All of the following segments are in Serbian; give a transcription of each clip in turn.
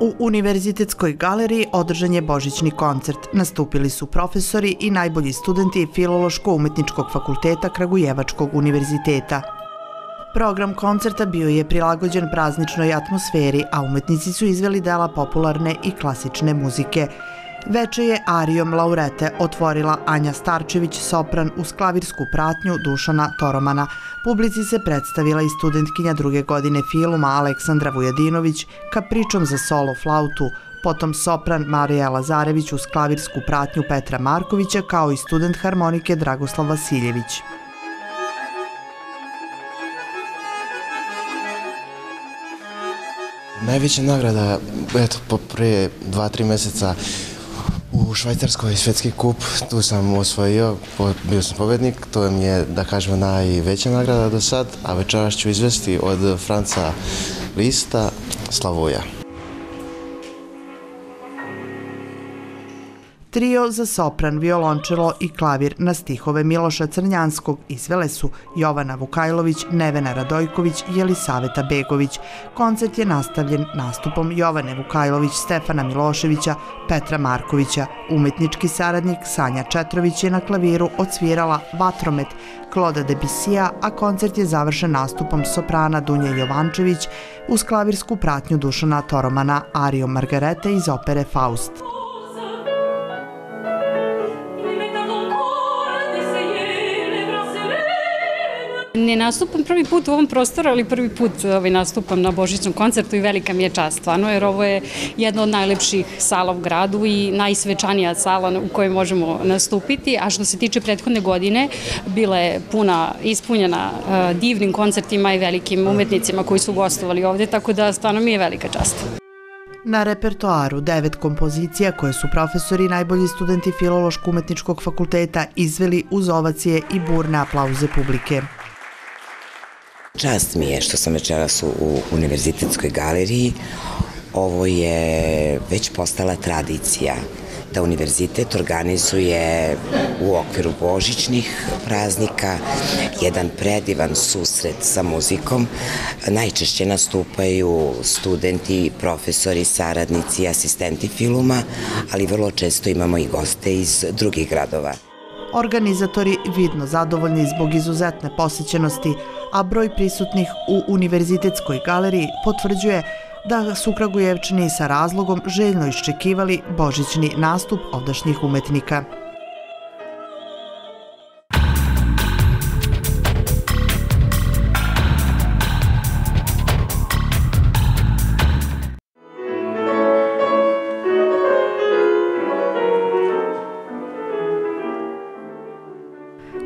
U Univerzitetskoj galeriji održan je božićni koncert. Nastupili su profesori i najbolji studenti Filološko-umetničkog fakulteta Kragujevačkog univerziteta. Program koncerta bio je prilagođen prazničnoj atmosferi, a umetnici su izveli dela popularne i klasične muzike. Veče je arijom Laurete otvorila Anja Starčević, sopran uz klavirsku pratnju Dušana Toromana. Publici se predstavila i studentkinja druge godine filma Aleksandra Vujadinović kapričom za solo flautu, potom sopran Marija Lazarević uz klavirsku pratnju Petra Markovića kao i student harmonike Dragoslav Vasiljević. Najveća nagrada, eto, po pre dva, tri meseca u Švajcarskoj svetski kup, tu sam osvojio, bio sam pobednik, to mi je, da kažemo, najveća nagrada do sad, a večeras ću izvesti od Franca Lista Slavuja. Trio za sopran, violončelo i klavir na stihove Miloša Crnjanskog izvele su Jovana Vukajlović, Nevena Radojković i Jelisaveta Begović. Koncert je nastavljen nastupom Jovane Vukajlović, Stefana Miloševića, Petra Markovića. Umetnički saradnik Sanja Četrović je na klaviru odsvirala Vatromet Kloda Debisija, a koncert je završen nastupom soprana Dunja Jovančević uz klavirsku pratnju Dušana Toromana Ario Margarete iz opere Faust. Ne nastupam prvi put u ovom prostoru, ali prvi put ovaj, nastupam na Božićnom koncertu i velika mi je čast, stvarno, jer ovo je jedna od najlepših sala u gradu i najsvečanija sala u kojoj možemo nastupiti, a što se tiče prethodne godine, bila je puna, ispunjena uh, divnim koncertima i velikim umetnicima koji su gostovali ovde, tako da stvarno mi je velika čast. Na repertoaru devet kompozicija koje su profesori i najbolji studenti Filološko-umetničkog fakulteta izveli uz ovacije i burne aplauze publike. Čast mi je što sam večeras u, Univerzitetskoj galeriji. Ovo je već postala tradicija da univerzitet organizuje u okviru božićnih praznika jedan predivan susret sa muzikom. Najčešće nastupaju studenti, profesori, saradnici, asistenti filuma, ali vrlo često imamo i goste iz drugih gradova. Organizatori vidno zadovoljni zbog izuzetne posjećenosti, a broj prisutnih u Univerzitetskoj galeriji potvrđuje da su Kragujevčani sa razlogom željno iščekivali božićni nastup ovdašnjih umetnika.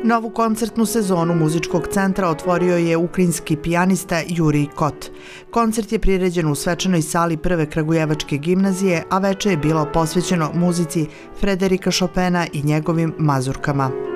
Novu koncertnu sezonu muzičkog centra otvorio je ukrinski pijanista Jurij Kot. Koncert je priređen u svečanoj sali prve Kragujevačke gimnazije, a veče je bilo posvećeno muzici Frederika Chopina i njegovim mazurkama.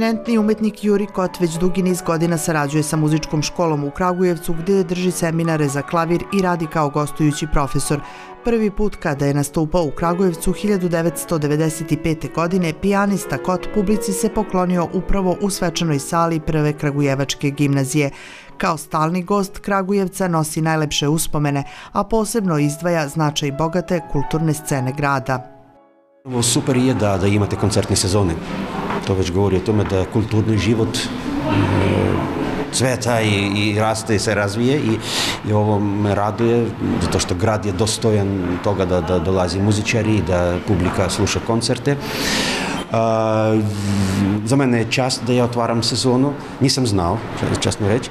Eminentni umetnik Juri Kot već dugi niz godina sarađuje sa muzičkom školom u Kragujevcu gde drži seminare za klavir i radi kao gostujući profesor. Prvi put kada je nastupao u Kragujevcu 1995. godine, pijanista Kot publici se poklonio upravo u svečanoj sali prve Kragujevačke gimnazije. Kao stalni gost Kragujevca nosi najlepše uspomene, a posebno izdvaja značaj bogate kulturne scene grada. Super je da, da imate koncertne sezone to već govori o tome da kulturni život e, cveta i, i raste i se razvije i, i ovo me raduje zato što grad je dostojan toga da, da dolazi muzičari da publika sluša koncerte. Uh, za mene je čast da ja otvaram sezonu, nisam znao, časno reći,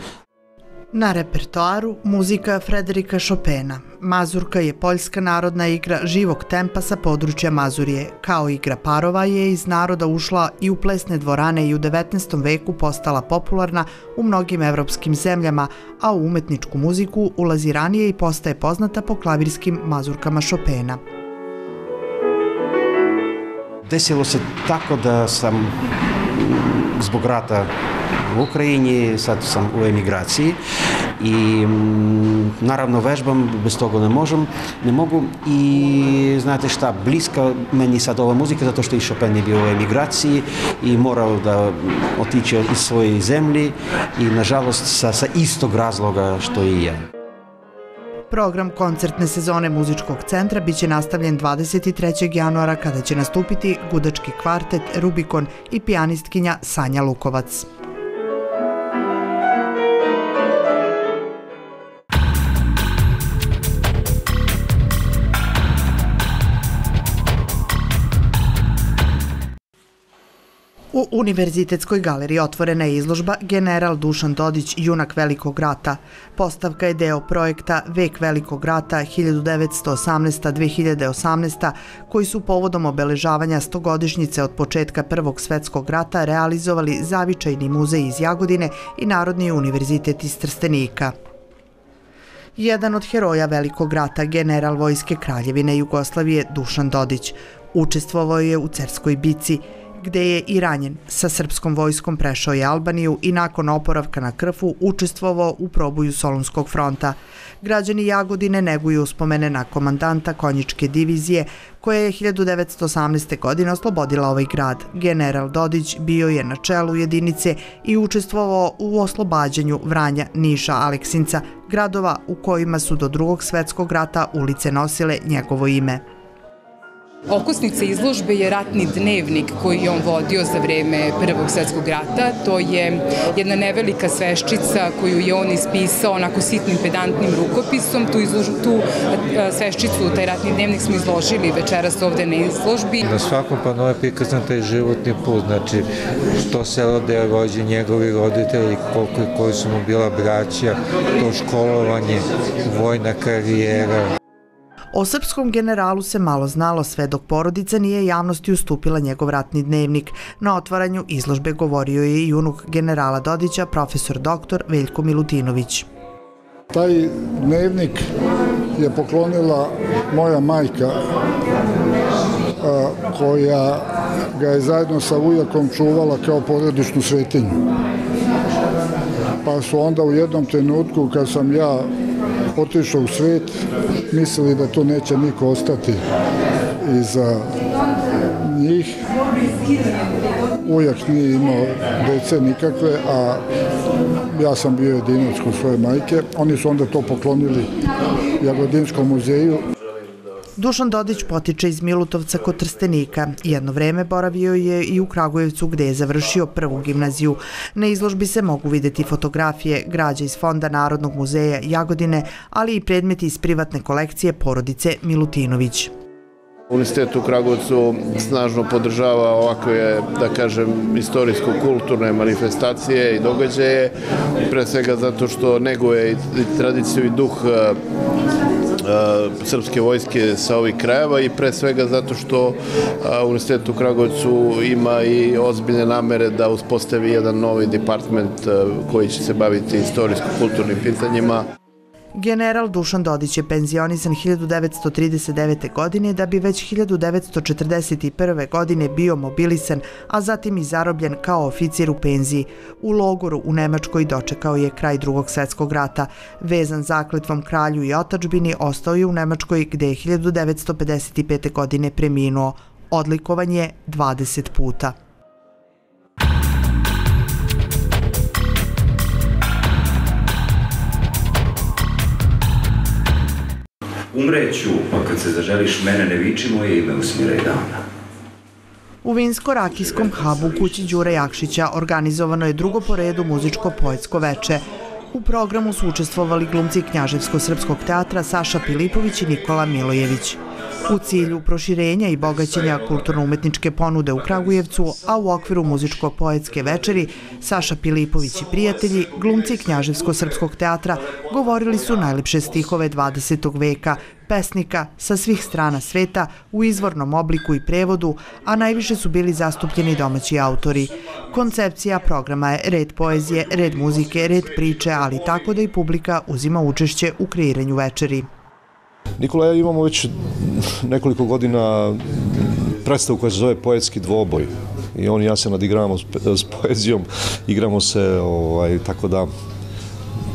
Na repertoaru muzika Frederika Chopina. Mazurka je poljska narodna igra živog tempa sa područja Mazurije. Kao igra parova je iz naroda ušla i u plesne dvorane i u 19. veku postala popularna u mnogim evropskim zemljama, a u umetničku muziku ulazi ranije i postaje poznata po klavirskim mazurkama Chopina. Desilo se tako da sam zbog rata u Ukrajini, sad sam u emigraciji i m, naravno vežbam, bez toga ne možem, ne mogu i znate šta, bliska meni sad ova muzika zato što i Chopin je bio u emigraciji i morao da otići iz svoje zemlje i nažalost sa, sa istog razloga što i ja. Program koncertne sezone muzičkog centra biće nastavljen 23. januara kada će nastupiti gudački kvartet Rubikon i pijanistkinja Sanja Lukovac. U Univerzitetskoj galeriji otvorena je izložba General Dušan Dodić, junak Velikog rata. Postavka je deo projekta Vek Velikog rata 1918-2018, koji su povodom obeležavanja stogodišnjice od početka Prvog svetskog rata realizovali Zavičajni muzej iz Jagodine i Narodni univerzitet iz Trstenika. Jedan od heroja Velikog rata, general Vojske Kraljevine Jugoslavije Dušan Dodić, učestvovao je u Cerskoj bici, gde je i ranjen. Sa srpskom vojskom prešao je Albaniju i nakon oporavka na Krfu učestvovao u probuju Solunskog fronta. Građani Jagodine neguju uspomene na komandanta konjičke divizije koja je 1918. godine oslobodila ovaj grad. General Dodić bio je na čelu jedinice i učestvovao u oslobađanju Vranja, Niša, Aleksinca, gradova u kojima su do drugog svetskog rata ulice nosile njegovo ime. Okosnica izložbe je ratni dnevnik koji je on vodio za vreme Prvog svetskog rata. To je jedna nevelika sveščica koju je on ispisao onako sitnim pedantnim rukopisom. Tu, izlož, tu sveščicu, taj ratni dnevnik smo izložili večeras ovde na izložbi. Na svakom panu je prikazan taj životni put, znači to selo gde je njegovi roditelji, koliko, koji su mu bila braća, to školovanje, vojna karijera, O srpskom generalu se malo znalo sve dok porodica nije javnosti ustupila njegov ratni dnevnik. Na otvaranju izložbe govorio je i unuk generala Dodića, profesor doktor Veljko Milutinović. Taj dnevnik je poklonila moja majka koja ga je zajedno sa ujakom čuvala kao porodičnu svetinju. Pa su onda u jednom trenutku kad sam ja otišao u svet, mislili da tu neće niko ostati iza njih. Ujak nije imao dece nikakve, a ja sam bio jedinac kod svoje majke. Oni su onda to poklonili Jagodinskom muzeju. Dušan Dodić potiče iz Milutovca kod Trstenika. Jedno vreme boravio je i u Kragujevcu gde je završio prvu gimnaziju. Na izložbi se mogu videti fotografije, građa iz Fonda Narodnog muzeja Jagodine, ali i predmeti iz privatne kolekcije porodice Milutinović. Univerzitet u Kragovcu snažno podržava ovakve, da kažem, istorijsko-kulturne manifestacije i događaje, pre svega zato što neguje i tradiciju i duh srpske vojske sa ovih krajeva i pre svega zato što Univerzitet u Kragovcu ima i ozbiljne namere da uspostavi jedan novi department koji će se baviti istorijsko-kulturnim pitanjima. General Dušan Dodić je penzionisan 1939. godine da bi već 1941. godine bio mobilisan, a zatim i zarobljen kao oficir u penziji. U logoru u Nemačkoj dočekao je kraj drugog svetskog rata. Vezan zakletvom kralju i otačbini ostao je u Nemačkoj gde je 1955. godine preminuo. Odlikovan je 20 puta. Umreću, pa kad se zaželiš mene ne viči moje ime usmira i dana. U Vinsko-Rakijskom hubu kući Đure Jakšića organizovano je drugo po redu muzičko-poetsko veče. U programu su učestvovali glumci Knjaževsko-srpskog teatra Saša Pilipović i Nikola Milojević. U cilju proširenja i bogaćenja kulturno-umetničke ponude u Kragujevcu, a u okviru muzičko-poetske večeri, Saša Pilipović i prijatelji, glumci Knjaževsko-srpskog teatra, govorili su najlepše stihove 20. veka, pesnika sa svih strana sveta u izvornom obliku i prevodu, a najviše su bili zastupljeni domaći autori. Koncepcija programa je red poezije, red muzike, red priče, ali tako da i publika uzima učešće u kreiranju večeri. Nikola, ja imamo već nekoliko godina predstavu koja se zove Poetski dvoboj i on i ja se nadigravamo s, poezijom, igramo se, ovaj, tako da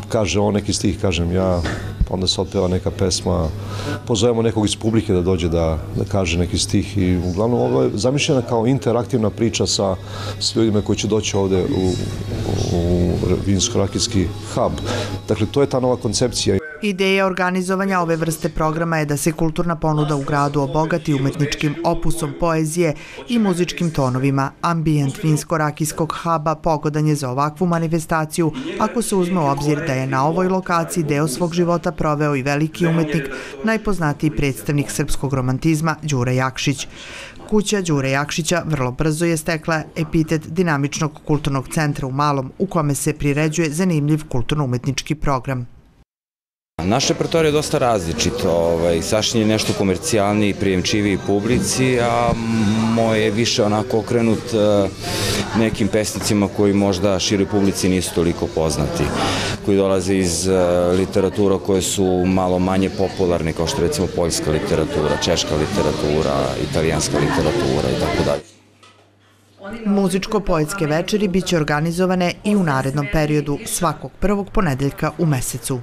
kaže on neki stih, kažem ja, onda se otpeva neka pesma, pozovemo nekog iz publike da dođe da, da kaže neki stih i uglavnom ovo je zamišljena kao interaktivna priča sa, s ljudima koji će doći ovde u, u Vinsko-Rakijski hub. Dakle, to je ta nova koncepcija. Ideja organizovanja ove vrste programa je da se kulturna ponuda u gradu obogati umetničkim opusom poezije i muzičkim tonovima. Ambijent Vinsko-Rakijskog huba pogodan je za ovakvu manifestaciju ako se uzme u obzir da je na ovoj lokaciji deo svog života proveo i veliki umetnik, najpoznatiji predstavnik srpskog romantizma Đure Jakšić. Kuća Đure Jakšića vrlo brzo je stekla epitet dinamičnog kulturnog centra u Malom u kome se priređuje zanimljiv kulturno-umetnički program. Naš repertoar je dosta različit, ovaj, Sašin je nešto komercijalniji, prijemčiviji publici, a moj je više onako okrenut e, nekim pesnicima koji možda široj publici nisu toliko poznati, koji dolaze iz e, literatura koje su malo manje popularne, kao što recimo poljska literatura, češka literatura, italijanska literatura i tako dalje. Muzičko-poetske večeri biće organizovane i u narednom periodu svakog prvog ponedeljka u mesecu.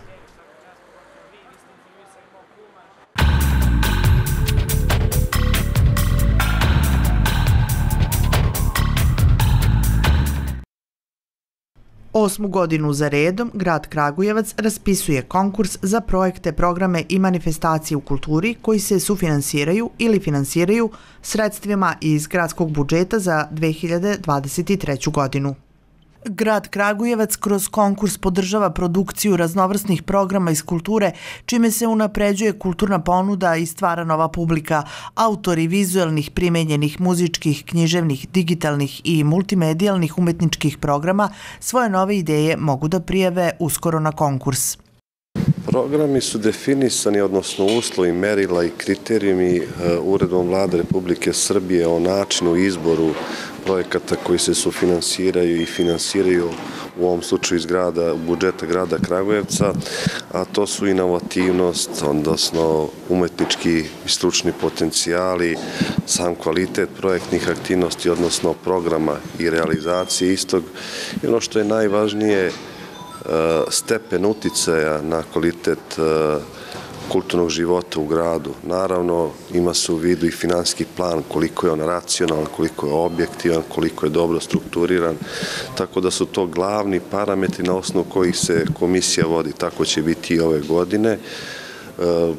Osmu godinu za redom, grad Kragujevac raspisuje konkurs za projekte, programe i manifestacije u kulturi koji se sufinansiraju ili finansiraju sredstvima iz gradskog budžeta za 2023. godinu. Grad Kragujevac kroz konkurs podržava produkciju raznovrsnih programa iz kulture, čime se unapređuje kulturna ponuda i stvara nova publika. Autori vizuelnih primenjenih muzičkih, književnih, digitalnih i multimedijalnih umetničkih programa svoje nove ideje mogu da prijave uskoro na konkurs. Programi su definisani, odnosno uslovi, merila i kriterijumi e, uredom vlade Republike Srbije o načinu izboru projekata koji se sufinansiraju i finansiraju u ovom slučaju iz grada, budžeta grada Kragujevca, a to su inovativnost, odnosno umetnički i stručni potencijali, sam kvalitet projektnih aktivnosti, odnosno programa i realizacije istog. I ono što je najvažnije, E, stepen uticaja na kvalitet e, kulturnog života u gradu. Naravno, ima se u vidu i finanski plan, koliko je on racionalan, koliko je objektivan, koliko je dobro strukturiran, tako da su to glavni parametri na osnovu kojih se komisija vodi. Tako će biti i ove godine. E,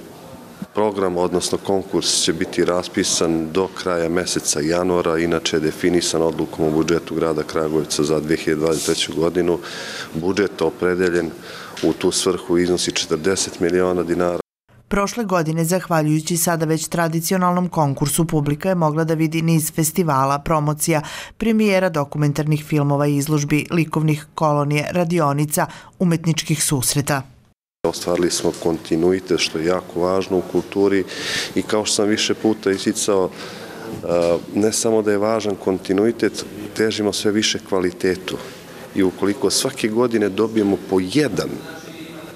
Program, odnosno konkurs, će biti raspisan do kraja meseca januara, inače je definisan odlukom o budžetu grada Kragujevca za 2023. godinu. Budžet opredeljen u tu svrhu iznosi 40 miliona dinara. Prošle godine, zahvaljujući sada već tradicionalnom konkursu, publika je mogla da vidi niz festivala, promocija, premijera dokumentarnih filmova i izložbi, likovnih kolonije, radionica, umetničkih susreta. Ostvarili smo kontinuitet, što je jako važno u kulturi i kao što sam više puta isicao, ne samo da je važan kontinuitet, težimo sve više kvalitetu. I ukoliko svake godine dobijemo po jedan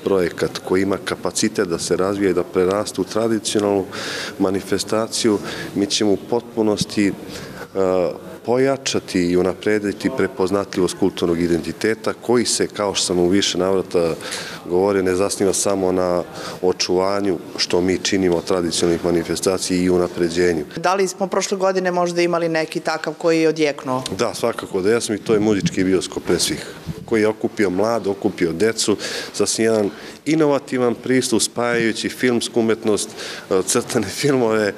projekat koji ima kapacitet da se razvija i da preraste u tradicionalnu manifestaciju, mi ćemo u potpunosti pojačati i unaprediti prepoznatljivost kulturnog identiteta koji se, kao što sam u više navrata govorio, ne zasniva samo na očuvanju što mi činimo tradicionalnih manifestacija i unapređenju. Da li smo prošle godine možda imali neki takav koji je odjeknuo? Da, svakako da jesam i to je muzički bioskop pre svih koji je okupio mlad, okupio decu, sasvim jedan inovativan pristup spajajući filmsku umetnost, e, crtane filmove e,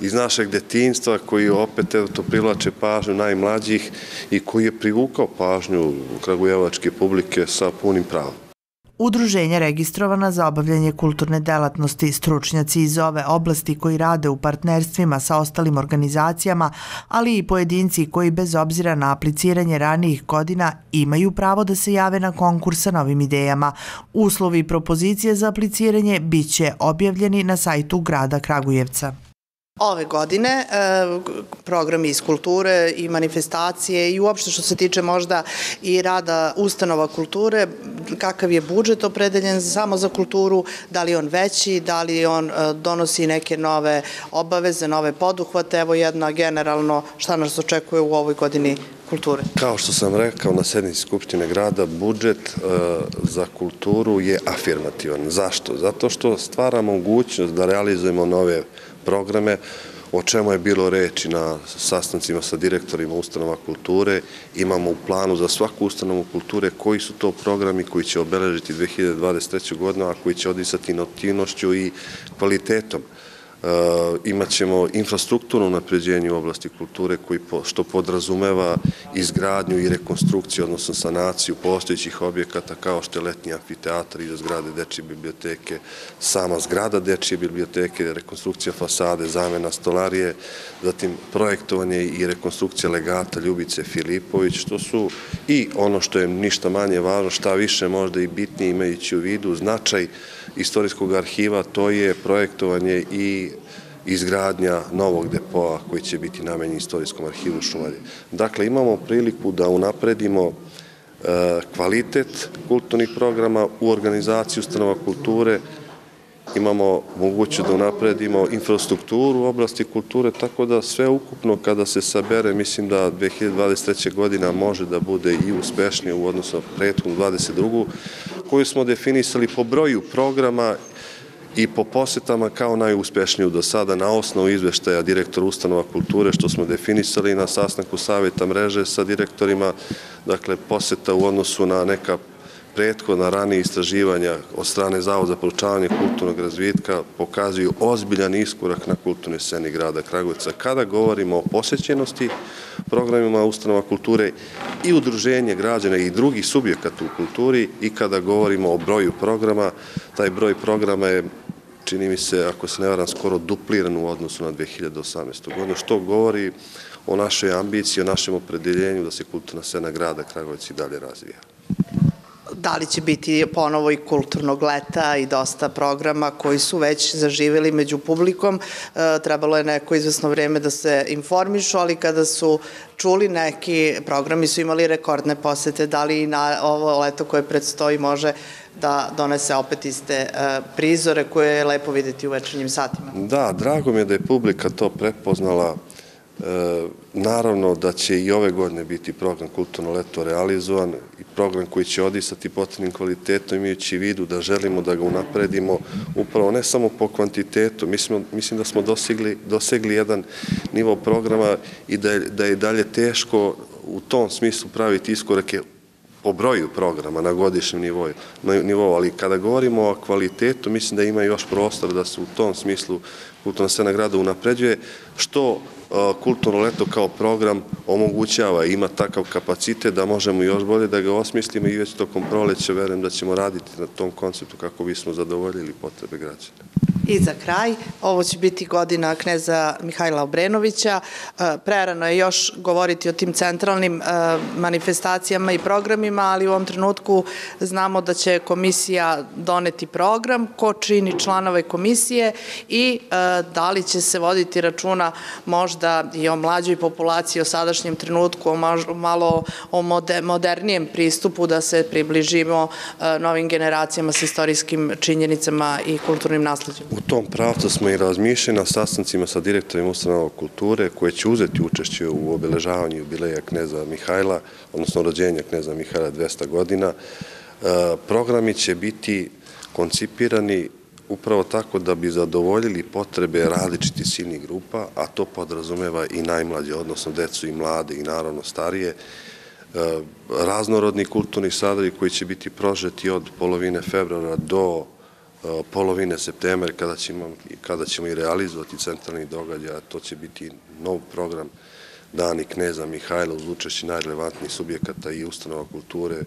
iz našeg detinstva koji opet to privlače pažnju najmlađih i koji je privukao pažnju kragujevačke publike sa punim pravom. Udruženja registrovana za obavljanje kulturne delatnosti, stručnjaci iz ove oblasti koji rade u partnerstvima sa ostalim organizacijama, ali i pojedinci koji bez obzira na apliciranje ranijih godina imaju pravo da se jave na konkurs sa novim idejama. Uslovi i propozicije za apliciranje biće objavljeni na sajtu grada Kragujevca. Ove godine e, programi iz kulture i manifestacije i uopšte što se tiče možda i rada ustanova kulture, kakav je budžet opredeljen samo za kulturu, da li on veći, da li on e, donosi neke nove obaveze, nove poduhvate, evo jedna generalno šta nas očekuje u ovoj godini kulture? Kao što sam rekao na sednici Skupštine grada, budžet e, za kulturu je afirmativan. Zašto? Zato što stvara mogućnost da realizujemo nove programe, o čemu je bilo reči na sastancima sa direktorima ustanova kulture. Imamo u planu za svaku ustanovu kulture koji su to programi koji će obeležiti 2023. godinu, a koji će odisati notivnošću i kvalitetom. E, imat ćemo infrastrukturno napređenje u oblasti kulture koji što podrazumeva izgradnju i rekonstrukciju, odnosno sanaciju postojećih objekata kao što je letnji amfiteatr i zgrade Dečije biblioteke, sama zgrada Dečije biblioteke, rekonstrukcija fasade, zamena stolarije, zatim projektovanje i rekonstrukcija legata Ljubice Filipović, što su i ono što je ništa manje važno, šta više možda i bitnije imajući u vidu značaj istorijskog arhiva, to je projektovanje i izgradnja novog depoa koji će biti namenjen istorijskom arhivu Šumadje. Dakle, imamo priliku da unapredimo e, kvalitet kulturnih programa u organizaciji ustanova kulture, imamo mogućnost da unapredimo infrastrukturu u oblasti kulture, tako da sve ukupno kada se sabere, mislim da 2023. godina može da bude i uspešnije u odnosu na prethodnu 22. koju smo definisali po broju programa i po posetama kao najuspešniju do sada na osnovu izveštaja direktora ustanova kulture što smo definisali na sastanku savjeta mreže sa direktorima, dakle poseta u odnosu na neka prethodna ranije istraživanja od strane Zavod za poručavanje kulturnog razvitka pokazuju ozbiljan iskorak na kulturnoj sceni grada Kragujevca. Kada govorimo o posećenosti programima ustanova kulture i udruženje građana i drugih subjekata u kulturi i kada govorimo o broju programa, taj broj programa je čini mi se, ako se ne varam, skoro dupliran u odnosu na 2018. godinu, što govori o našoj ambiciji, o našem opredeljenju da se kulturna scena grada Kragovic i dalje razvija da li će biti ponovo i kulturnog leta i dosta programa koji su već zaživjeli među publikom. E, trebalo je neko izvesno vreme da se informišu, ali kada su čuli neki programi su imali rekordne posete, da li na ovo leto koje predstoji može da donese opet iste e, prizore koje je lepo videti u večernjim satima. Da, drago mi je da je publika to prepoznala E, naravno da će i ove godine biti program Kulturno leto realizovan i program koji će odisati potrebnim kvalitetom imajući vidu da želimo da ga unapredimo upravo ne samo po kvantitetu, mislim, mislim da smo dosegli, dosegli jedan nivo programa i da je, da je dalje teško u tom smislu praviti iskorake po broju programa na godišnjem nivou, na nivou, ali kada govorimo o kvalitetu, mislim da ima još prostor da se u tom smislu kulturna scena grada unapređuje, što kulturno leto kao program omogućava, ima takav kapacitet da možemo još bolje da ga osmislimo i već tokom proleća verujem da ćemo raditi na tom konceptu kako bismo zadovoljili potrebe građana. I za kraj, ovo će biti godina kneza Mihajla Obrenovića. E, prerano je još govoriti o tim centralnim e, manifestacijama i programima, ali u ovom trenutku znamo da će komisija doneti program, ko čini članove komisije i e, da li će se voditi računa možda i o mlađoj populaciji, o sadašnjem trenutku, malo o modernijem pristupu da se približimo novim generacijama sa istorijskim činjenicama i kulturnim nasledđem. U tom pravcu smo i razmišljeni na sastancima sa direktorima ustanova kulture koje će uzeti učešće u obeležavanju jubileja kneza Mihajla, odnosno rođenja kneza Mihajla 200 godina. E, programi će biti koncipirani upravo tako da bi zadovoljili potrebe različitih silnih grupa, a to podrazumeva i najmlađe, odnosno decu i mlade i naravno starije, e, raznorodni kulturni sadari koji će biti prožeti od polovine februara do polovine septembra kada ćemo, kada ćemo i realizovati centralni događaj, a to će biti nov program Dani Kneza Mihajla uz učešće najrelevantnijih subjekata i ustanova kulture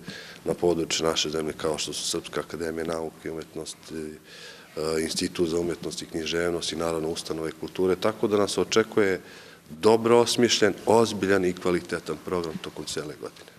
na području naše zemlje kao što su Srpska akademija nauke i umetnosti, e, Institut za umetnost i književnost i naravno ustanove kulture, tako da nas očekuje dobro osmišljen, ozbiljan i kvalitetan program tokom cele godine.